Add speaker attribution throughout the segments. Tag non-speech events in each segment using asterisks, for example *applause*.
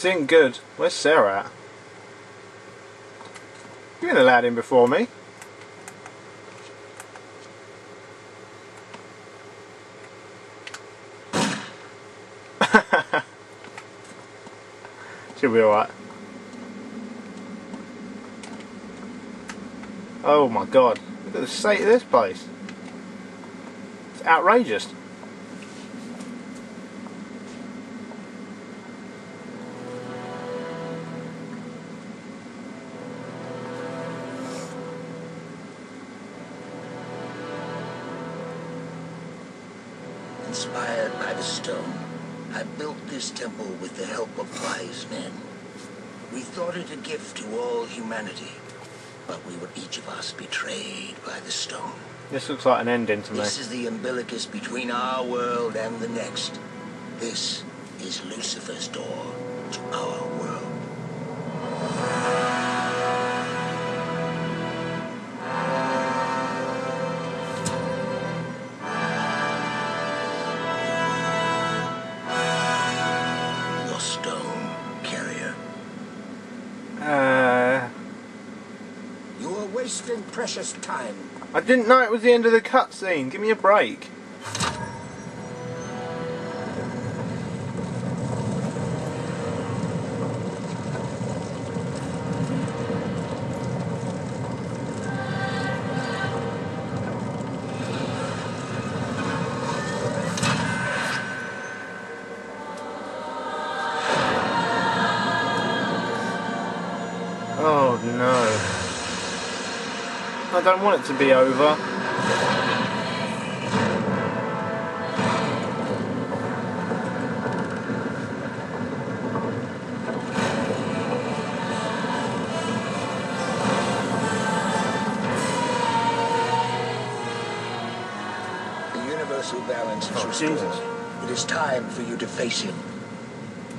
Speaker 1: This ain't good. Where's Sarah at? Been allowed in before me. *laughs* Should be alright. Oh my god. Look at the state of this place. It's outrageous.
Speaker 2: Inspired by the stone, I built this temple with the help of wise men. We thought it a gift to all humanity, but we were each of us betrayed by the stone.
Speaker 1: This looks like an ending to me.
Speaker 2: This is the umbilicus between our world and the next. This is Lucifer's door to our wasting precious time.
Speaker 1: I didn't know it was the end of the cutscene. Give me a break. Oh no. I don't want it to be over.
Speaker 2: The universal balance is
Speaker 1: Oh,
Speaker 2: restored.
Speaker 1: Jesus.
Speaker 2: It is time for you to face him.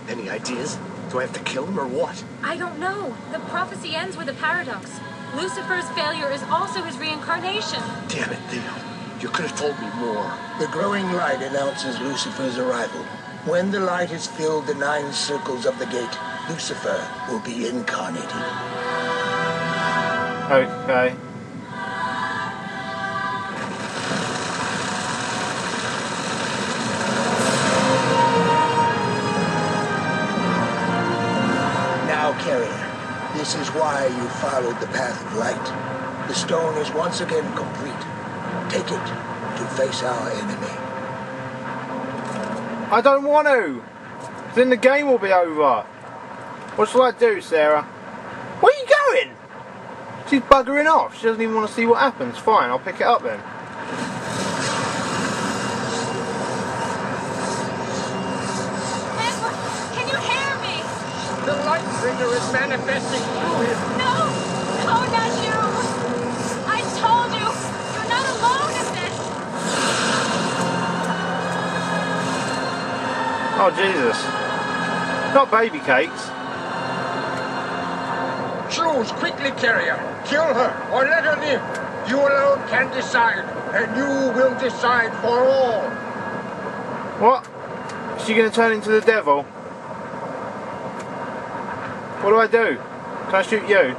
Speaker 3: Any ideas? Do I have to kill him or what?
Speaker 4: I don't know. The prophecy ends with a paradox. Lucifer's failure is also his reincarnation.
Speaker 3: Damn it, Theo. You could have told me more.
Speaker 2: The growing light announces Lucifer's arrival. When the light has filled the nine circles of the gate, Lucifer will be incarnated.
Speaker 1: Okay.
Speaker 2: Now, Carrier, this is why you followed the path of light. The stone is once again complete. Take it to face our enemy.
Speaker 1: I don't want to. Then the game will be over. What shall I do, Sarah? Where are you going? She's buggering off. She doesn't even want to see what happens. Fine, I'll pick it up then.
Speaker 4: Edward, can you hear me?
Speaker 5: The is manifesting through him.
Speaker 4: No! No, not you! I told you! You're not alone in this!
Speaker 1: Oh, Jesus. Not baby cakes.
Speaker 5: Choose quickly, carrier. Kill her or let her live. You alone can decide, and you will decide for all.
Speaker 1: What? Is she going to turn into the devil? What do I do? Can I shoot you?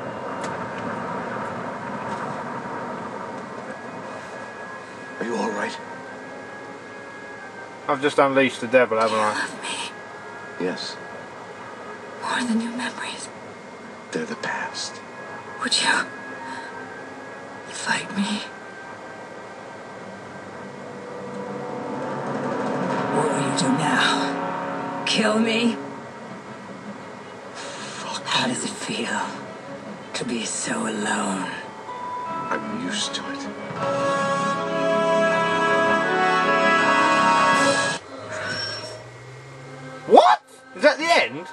Speaker 3: Are you alright?
Speaker 1: I've just unleashed the devil, haven't I?
Speaker 4: Love me
Speaker 3: Yes.
Speaker 4: more than your memories.
Speaker 3: They're the past.
Speaker 4: Would you fight me?
Speaker 6: What will you do now? Kill me?
Speaker 3: Fuck.
Speaker 6: How does it feel to be so alone?
Speaker 3: I'm used to it.
Speaker 1: What? Is that the end?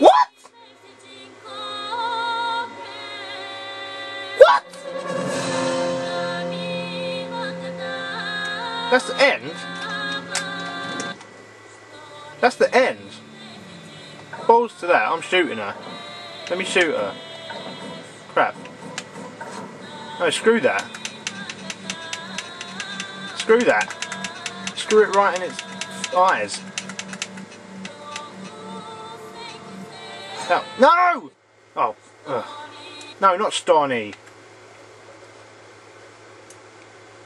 Speaker 1: What? What? That's the end? That's the end? Balls to that, I'm shooting her. Let me shoot her. Crap. No, screw that. Screw that. screw it right in its eyes. Oh, no! Oh, ugh. no, not Stony.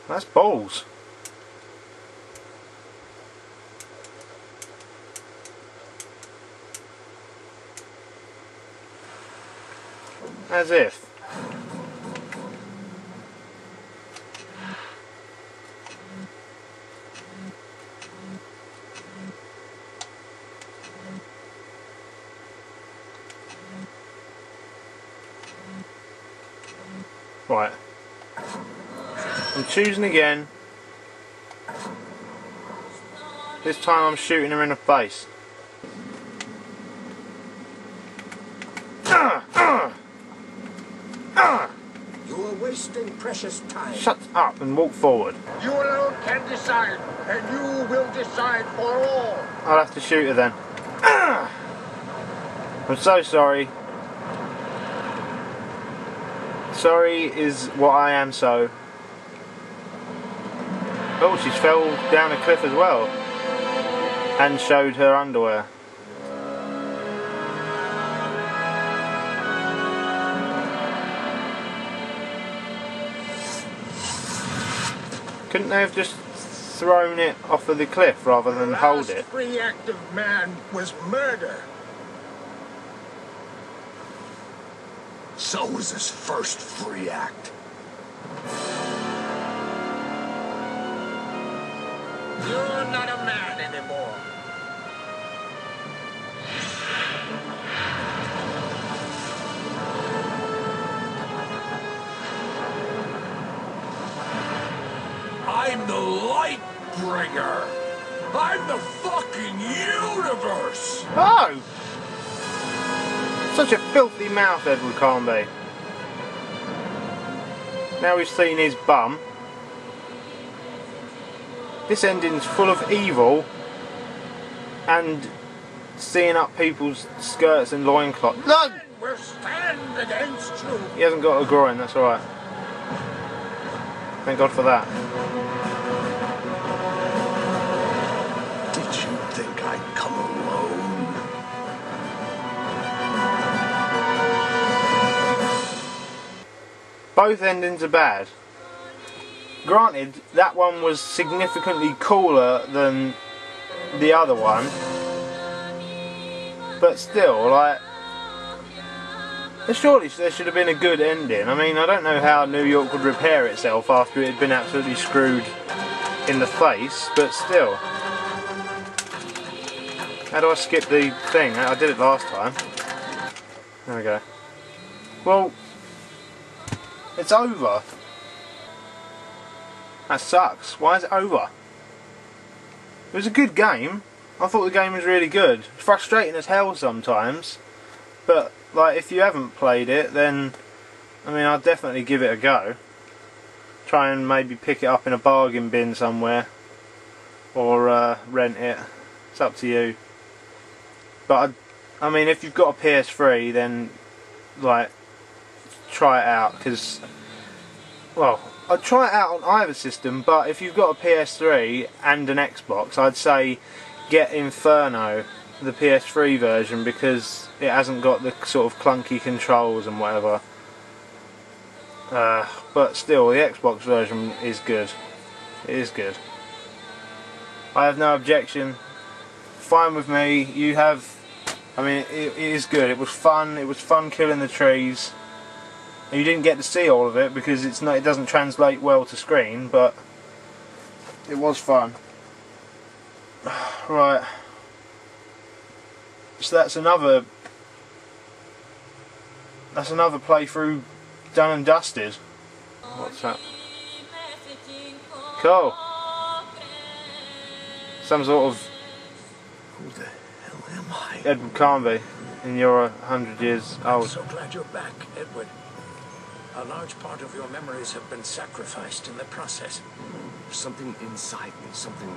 Speaker 1: That's balls. As if. Right. I'm choosing again. This time I'm shooting her in the face. Ah, ah, ah.
Speaker 2: You are wasting precious time.
Speaker 1: Shut up and walk forward.
Speaker 5: You alone can decide, and you will decide for all.
Speaker 1: I'll have to shoot her then. *clears throat* I'm so sorry. Sorry is what I am so. Oh, she's fell down a cliff as well. And showed her underwear. Couldn't they have just thrown it off of the cliff rather than
Speaker 5: the
Speaker 1: hold it?
Speaker 5: free act of man was murder.
Speaker 3: So was his first free act.
Speaker 5: You're not a man anymore.
Speaker 3: I'm the light bringer. I'm the fucking universe.
Speaker 1: Oh! Such a filthy mouth, Edward Carnby. Now we've seen his bum. This ending's full of evil and seeing up people's skirts and loincloth. Look!
Speaker 5: We're stand against you.
Speaker 1: He hasn't got a groin, that's alright. Thank God for that. Both endings are bad. Granted, that one was significantly cooler than the other one. But still, like. Surely there should have been a good ending. I mean, I don't know how New York would repair itself after it had been absolutely screwed in the face, but still. How do I skip the thing? I did it last time. There we go. Well, it's over. That sucks. Why is it over? It was a good game. I thought the game was really good. Frustrating as hell sometimes. But, like, if you haven't played it, then, I mean, I'd definitely give it a go. Try and maybe pick it up in a bargain bin somewhere. Or uh, rent it. It's up to you. But, I, I mean, if you've got a PS3, then, like, try it out because well I'd try it out on either system but if you've got a PS3 and an Xbox I'd say get Inferno the PS3 version because it hasn't got the sort of clunky controls and whatever. Uh, but still the Xbox version is good. It is good. I have no objection. Fine with me. You have I mean it, it is good. It was fun. It was fun killing the trees you didn't get to see all of it because it's not. It doesn't translate well to screen, but it was fun. *sighs* Right. So that's another. That's another playthrough done and dusted. What's that? Cool. Some sort of
Speaker 3: Who the hell am I?
Speaker 1: Edward Carnby, and you're a hundred years old I'm
Speaker 3: so glad you're back, Edward. A large part of your memories have been sacrificed in the process.
Speaker 7: There's something inside me, something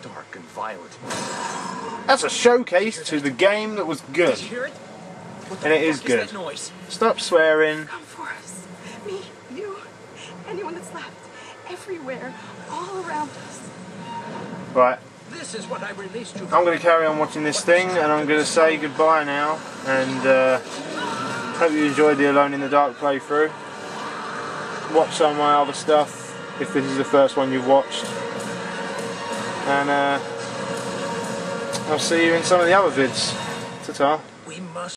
Speaker 7: dark and violent.
Speaker 1: That's a showcase to the game that was good.
Speaker 7: Did you hear it?
Speaker 1: And it is
Speaker 7: fuck
Speaker 1: good.
Speaker 7: that noise?
Speaker 1: Stop swearing.
Speaker 8: Come for us. Me, you, anyone that's left. Everywhere. All around us.
Speaker 1: Right,
Speaker 3: This is what I released you
Speaker 1: I'm going to carry on watching this thing and I'm going to say goodbye now and uh, hope you enjoyed the Alone in the Dark playthrough. Watch some of my other stuff if this is the first one you've watched and uh, I'll see you in some of the other vids. Ta-ta.